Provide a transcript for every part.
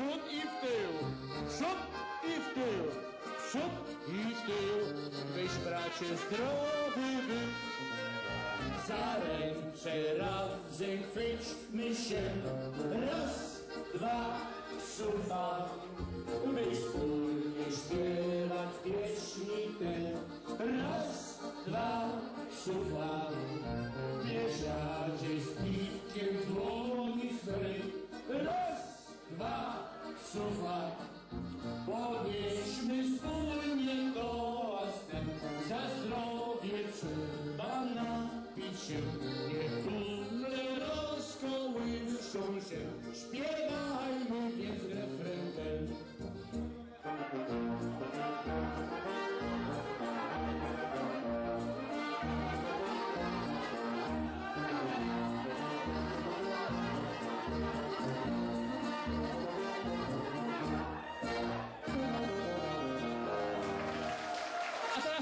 przód i w tył, przód i w tył, przód i w tył, byś bracie zdrowy był. Za ręce razem chwyćmy się, raz, dwa, suwa, by wspólnie śpiewać pieśni te. Raz, 翅膀啊，比熊。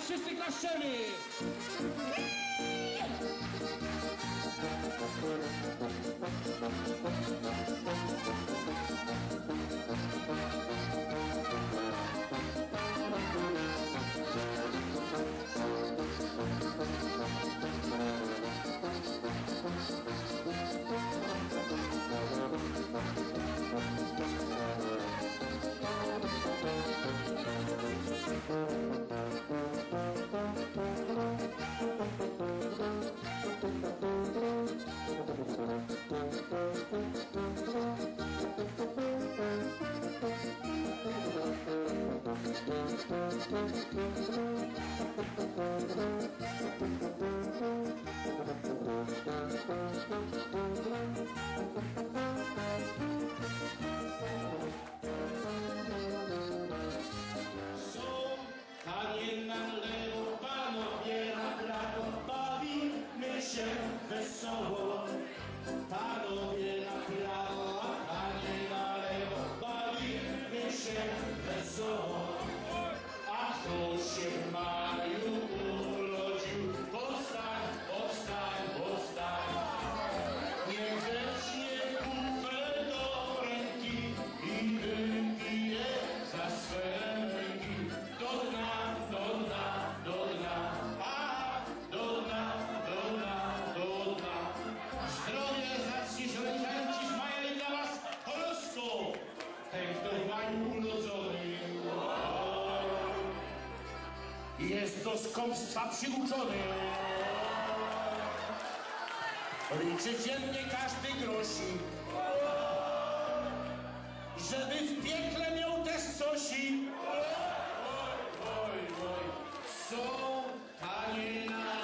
A teraz wszyscy klaszczemy! Są Do skąpstwa przyuczony. Liczy dziennie każdy grosik, żeby w piekle miał też cosi. Oj, oj, oj. Są panie na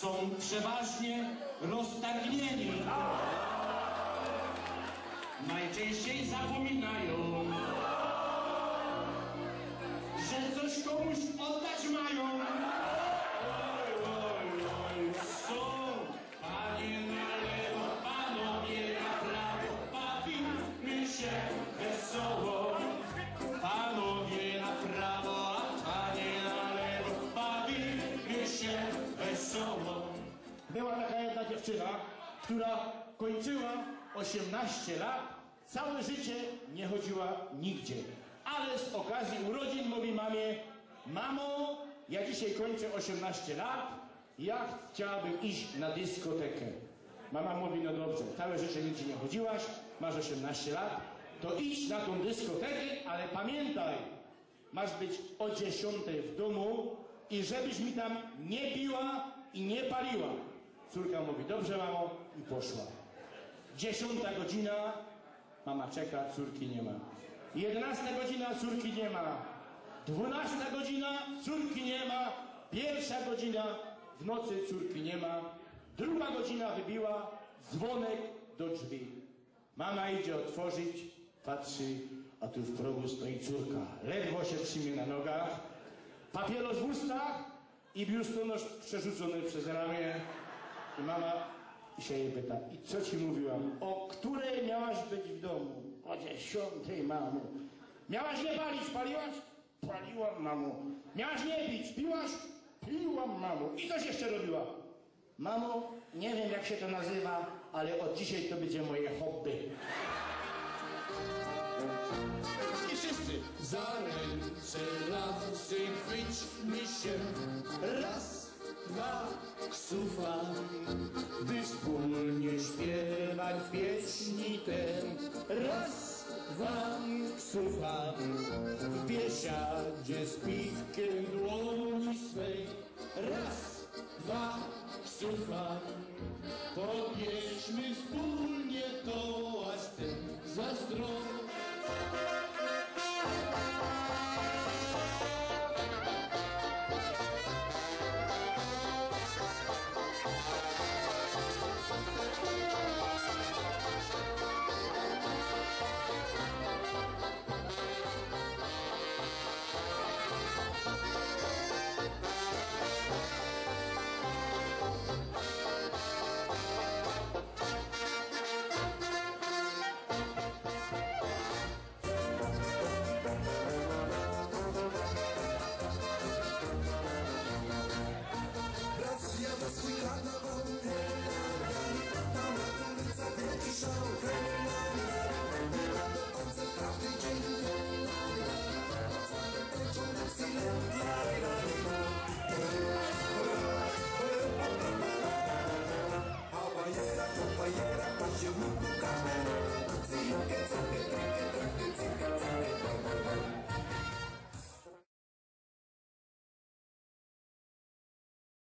są przeważnie roztargnieni. Najczęściej zapominają, że coś komuś dziewczyna, która kończyła 18 lat, całe życie nie chodziła nigdzie. Ale z okazji urodzin mówi mamie, mamo, ja dzisiaj kończę 18 lat, ja chciałabym iść na dyskotekę. Mama mówi, no dobrze, całe życie nigdzie nie chodziłaś, masz 18 lat, to idź na tą dyskotekę, ale pamiętaj, masz być o 10 w domu i żebyś mi tam nie piła i nie paliła. Córka mówi, dobrze mamo i poszła. Dziesiąta godzina, Mama czeka, córki nie ma. 11 godzina, córki nie ma. 12 godzina, córki nie ma. Pierwsza godzina, w nocy córki nie ma. Druga godzina wybiła, dzwonek do drzwi. Mama idzie otworzyć, patrzy, a tu w progu stoi córka. Ledwo się trzymie na nogach, papieros w ustach i biustonosz przerzucony przez ramię. I mama się jej pyta, i co ci mówiłam? O której miałaś być w domu? O dziesiątej, mamo. Miałaś nie palić, paliłaś? Paliłam, mamo. Miałaś nie pić, piłaś? Piłam, mamo. I coś jeszcze robiła? Mamo, nie wiem jak się to nazywa, ale od dzisiaj to będzie moje hobby. I wszyscy. Za ręce lasy chwyćmy się Raz, dwa, ksuwa By wspólnie śpiewać pieśni ten Raz, dwa, ksuwa W biesiadzie z piwkiem dłoni swej. Raz, dwa, ksuwa Podnieśmy wspólnie